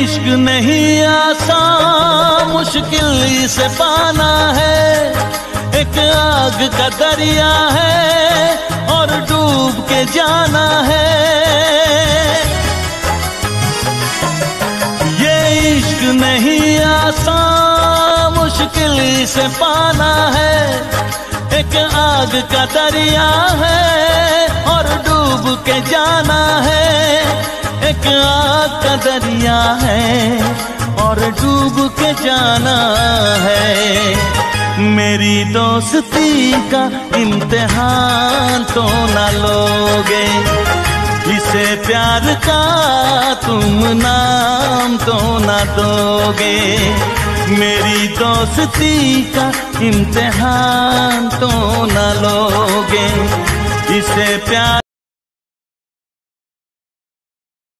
इश्क नहीं आसान मुश्किल से पाना है। एक आग का दरिया है और डूब के जाना है। ये इश्क नहीं आसान मुश्किल से पाना है। एक आग का दरिया है और डूब के जाना है। का दरिया है और डूब के जाना है। मेरी दोस्ती का इम्तिहान तो ना लोगे। इसे प्यार का तुम नाम तो ना दोगे। मेरी दोस्ती का इम्तिहान तो न लोगे। इसे प्यार